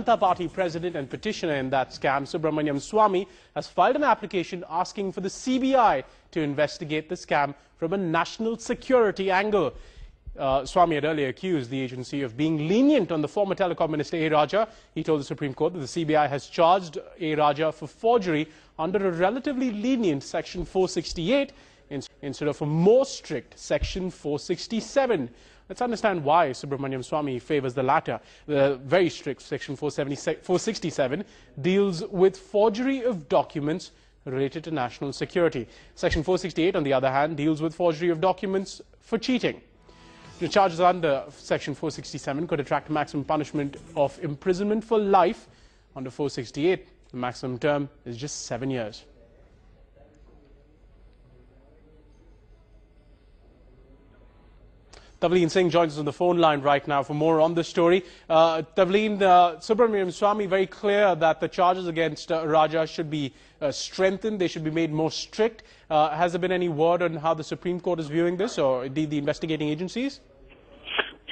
Janata Party president and petitioner in that scam, Subramanian Swamy, has filed an application asking for the CBI to investigate the scam from a national security angle. Uh, Swamy had earlier accused the agency of being lenient on the former telecom minister A. Raja. He told the Supreme Court that the CBI has charged A. Raja for forgery under a relatively lenient Section 468 instead of a more strict Section 467. Let's understand why Subramanian Swamy favors the latter. The very strict Section 467 deals with forgery of documents related to national security. Section 468, on the other hand, deals with forgery of documents for cheating. The charges under Section 467 could attract maximum punishment of imprisonment for life. Under 468, the maximum term is just seven years. Tavleen Singh joins us on the phone line right now for more on this story. Uh, Tavleen, uh, Subramanian Swamy very clear that the charges against uh, Raja should be uh, strengthened, they should be made more strict. Uh, has there been any word on how the Supreme Court is viewing this or indeed the investigating agencies?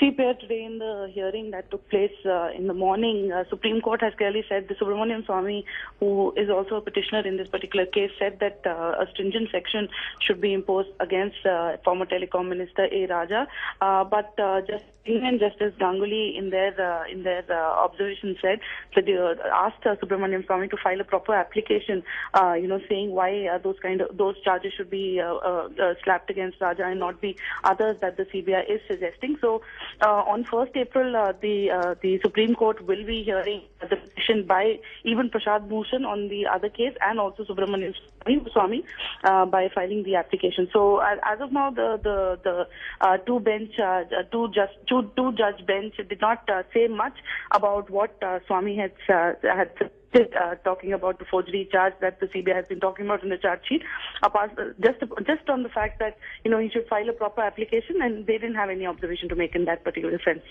CPR today in the hearing that took place uh, in the morning, uh, Supreme Court has clearly said the Subramanian Swamy, who is also a petitioner in this particular case, said that uh, a stringent section should be imposed against uh, former telecom minister A. Raja. Uh, but uh, just and Justice Ganguly, in their in their observation, said that they asked Subramanian Swamy to file a proper application, you know, saying why those kind of those charges should be slapped against Raja and not be others that the CBI is suggesting. So, on 1st April, uh, the uh, the Supreme Court will be hearing the petition by even Prashant Bhushan on the other case and also Subramanian Swamy uh, by filing the application. So, as of now, the the the uh, two bench uh, two just two two, judge bench did not uh, say much about what uh, Swamy had uh, had uh, talking about the forgery charge that the CBI has been talking about in the charge sheet. Apart, just just on the fact that you know he should file a proper application, and they didn't have any observation to make in that particular sense.